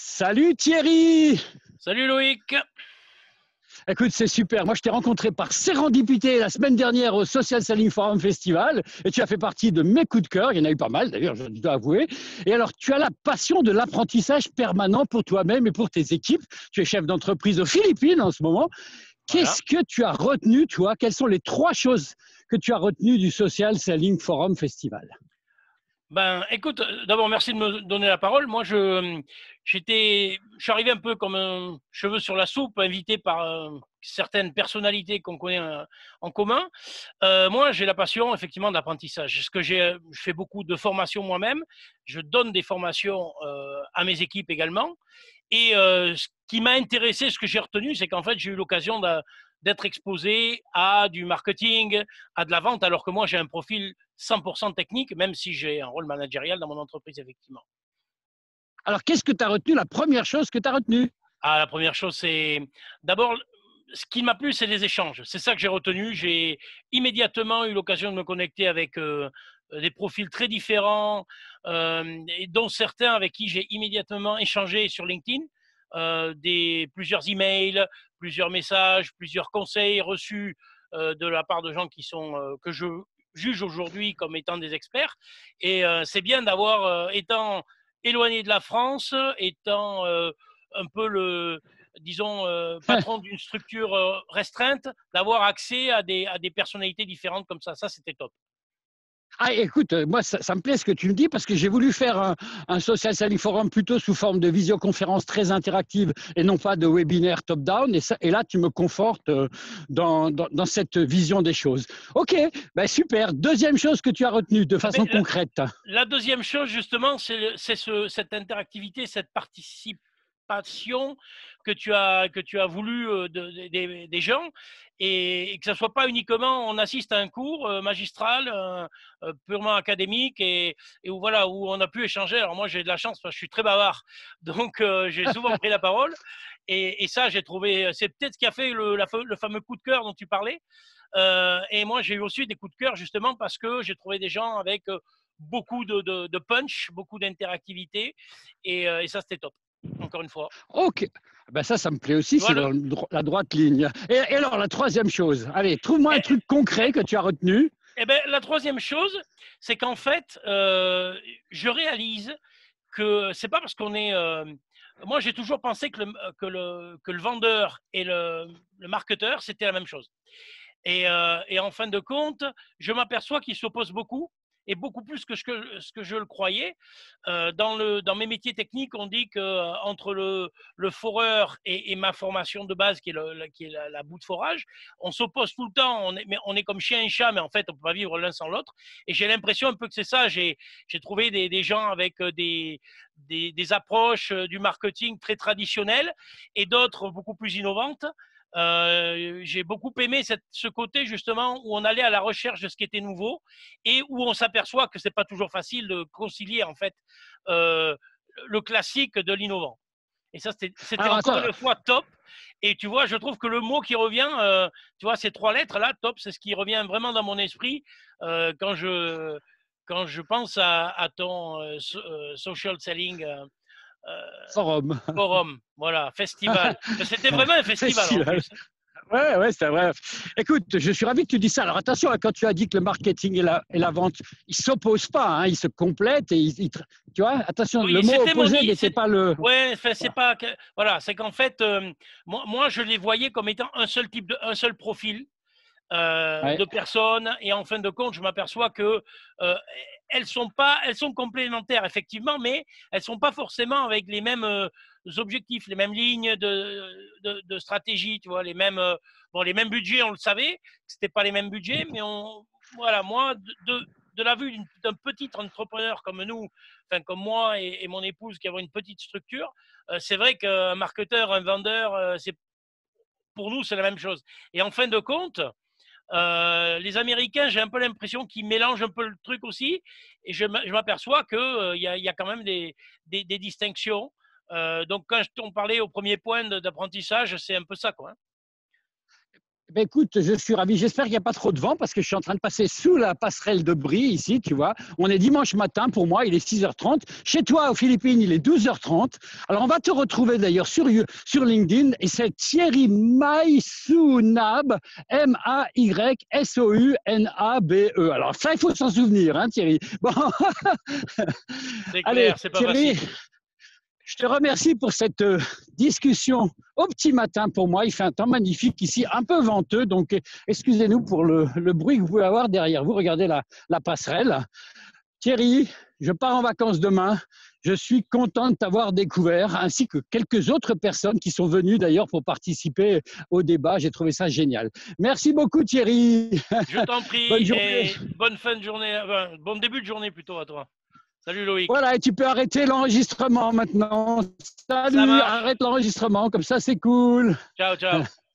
Salut Thierry Salut Loïc Écoute, c'est super. Moi, je t'ai rencontré par sérendipité la semaine dernière au Social Selling Forum Festival et tu as fait partie de mes coups de cœur. Il y en a eu pas mal, d'ailleurs, je dois avouer. Et alors, tu as la passion de l'apprentissage permanent pour toi-même et pour tes équipes. Tu es chef d'entreprise aux Philippines en ce moment. Qu'est-ce que tu as retenu, toi? Quelles sont les trois choses que tu as retenues du Social Selling Forum Festival? Ben, écoute, euh, d'abord, merci de me donner la parole. Moi, je, j'étais, je suis arrivé un peu comme un cheveu sur la soupe, invité par euh, certaines personnalités qu'on connaît euh, en commun. moi, j'ai la passion, effectivement, d'apprentissage. Ce que j'ai, je fais beaucoup de formations moi-même. Je donne des formations à mes équipes également. Et ce qui m'a intéressé, ce que j'ai retenu, c'est qu'en fait, j'ai eu l'occasion d'être exposé à du marketing, à de la vente, alors que moi, j'ai un profil 100% technique, même si j'ai un rôle managérial dans mon entreprise, effectivement. Alors, qu'est-ce que tu as retenu? La première chose que tu as retenue? Ah, La première chose, c'est d'abord, ce qui m'a plu, c'est les échanges. C'est ça que j'ai retenu. J'ai immédiatement eu l'occasion de me connecter avec euh, des profils très différents, euh, et dont certains avec qui j'ai immédiatement échangé sur LinkedIn. Euh, des, plusieurs emails, plusieurs messages, plusieurs conseils reçus euh, de la part de gens qui sont euh, que je juge aujourd'hui comme étant des experts. Et c'est bien d'avoir, étant éloigné de la France, étant un peu le, disons, patron d'une structure restreinte, d'avoir accès à des, à des personnalités différentes comme ça. Ça, c'était top. Ah, écoute, euh, moi, ça, me plaît ce que tu me dis parce que j'ai voulu faire un, social selling forum plutôt sous forme de visioconférence très interactive et non pas de webinaire top-down. Et, et, là, tu me confortes euh, dans, dans, cette vision des choses. OK, ben super. Deuxième chose que tu as retenue de façon concrète. La deuxième chose, justement, c'est ce, cette interactivité, cette participation que tu as, que tu as voulu euh, des gens et, que ce soit pas uniquement on assiste à un cours euh, magistral euh, purement académique et, où voilà où on a pu échanger. Alors moi j'ai de la chance parce que je suis très bavard, donc j'ai souvent pris la parole et, ça j'ai trouvé c'est peut-être ce qui a fait le, fameux coup de cœur dont tu parlais. et moi j'ai eu aussi des coups de cœur justement parce que j'ai trouvé des gens avec beaucoup de, punch, beaucoup d'interactivité et, et ça c'était top encore une fois. Ok. Ben ça, ça me plaît aussi, c'est la, droite ligne. Et, alors, la troisième chose, allez, trouve-moi un eh truc concret que tu as retenu. Eh ben, la troisième chose, c'est qu'en fait, euh, je réalise que c'est pas parce qu'on est. Euh, moi, j'ai toujours pensé que le, que le, que le vendeur et le, le marketeur, c'était la même chose. Et, euh, et, en fin de compte, je m'aperçois qu'ils s'opposent beaucoup et beaucoup plus que ce que, je le croyais. Euh, dans, mes métiers techniques, on dit que euh, entre le, foreur et, ma formation de base, qui est, est la, bout de forage, on s'oppose tout le temps. On est, mais on est comme chien et chat, mais en fait, on ne peut pas vivre l'un sans l'autre. Et j'ai l'impression un peu que c'est ça. J'ai trouvé des, gens avec euh, des approches du marketing très traditionnelles et d'autres beaucoup plus innovantes. Euh, j'ai beaucoup aimé cette, ce côté justement où on allait à la recherche de ce qui était nouveau et où on s'aperçoit que c'est pas toujours facile de concilier en fait euh, le classique de l'innovant. Et ça, c'était encore une fois top. Et tu vois, je trouve que le mot qui revient, euh, tu vois, ces trois lettres-là, top, c'est ce qui revient vraiment dans mon esprit quand, je, quand je pense à, à ton social selling forum. Forum, voilà, festival. C'était vraiment un festival. Ouais, ouais, c'est vrai. Écoute, je suis ravi que tu dis ça. Alors attention, hein, quand tu as dit que le marketing et la, et la vente, ils s'opposent pas, hein, ils se complètent et ils, tu vois. Attention, le mot opposé n'était pas le. Ouais, c'est pas. Voilà, c'est qu'en fait, euh, moi, moi, je les voyais comme étant un seul type de, un seul profil. Euh, de personnes et en fin de compte je m'aperçois que euh, elles sont pas elles sont complémentaires effectivement mais elles sont pas forcément avec les mêmes euh, objectifs les mêmes lignes de, stratégie tu vois les mêmes bon les mêmes budgets on le savait c'était pas les mêmes budgets mais on voilà moi de, de la vue d'un petit entrepreneur comme nous, enfin comme moi et, et mon épouse qui avons une petite structure, c'est vrai qu'un marketeur, un vendeur, c'est pour nous c'est la même chose. Et en fin de compte, euh, les Américains, j'ai un peu l'impression qu'ils mélangent un peu le truc aussi, et je m'aperçois qu'il euh, y, a quand même des, distinctions. Euh, donc, quand on parlait au premier point d'apprentissage, c'est un peu ça, quoi. Hein. Ben écoute, je suis ravi. J'espère qu'il n'y a pas trop de vent parce que je suis en train de passer sous la passerelle de Brie ici, tu vois. On est dimanche matin pour moi, il est 6h30. Chez toi, aux Philippines, il est 12h30. Alors, on va te retrouver d'ailleurs sur, sur LinkedIn et c'est Thierry Maïsounab, M-A-Y-S-O-U-N-A-B-E. Alors, ça, il faut s'en souvenir, hein, Thierry. Bon. c'est clair, c'est pas Thierry, facile. Je te remercie pour cette euh, discussion au petit matin pour moi. Il fait un temps magnifique ici, un peu venteux, donc excusez-nous pour le, bruit que vous pouvez avoir derrière vous. Regardez la, la passerelle. Thierry, je pars en vacances demain. Je suis content de t'avoir découvert, ainsi que quelques autres personnes qui sont venues d'ailleurs pour participer au débat. J'ai trouvé ça génial. Merci beaucoup Thierry. Je t'en prie. bonne journée. bonne fin de journée, bon début de journée plutôt à toi. Salut Loïc. Voilà, et tu peux arrêter l'enregistrement maintenant. Salut, arrête l'enregistrement, comme ça c'est cool. Ciao, ciao.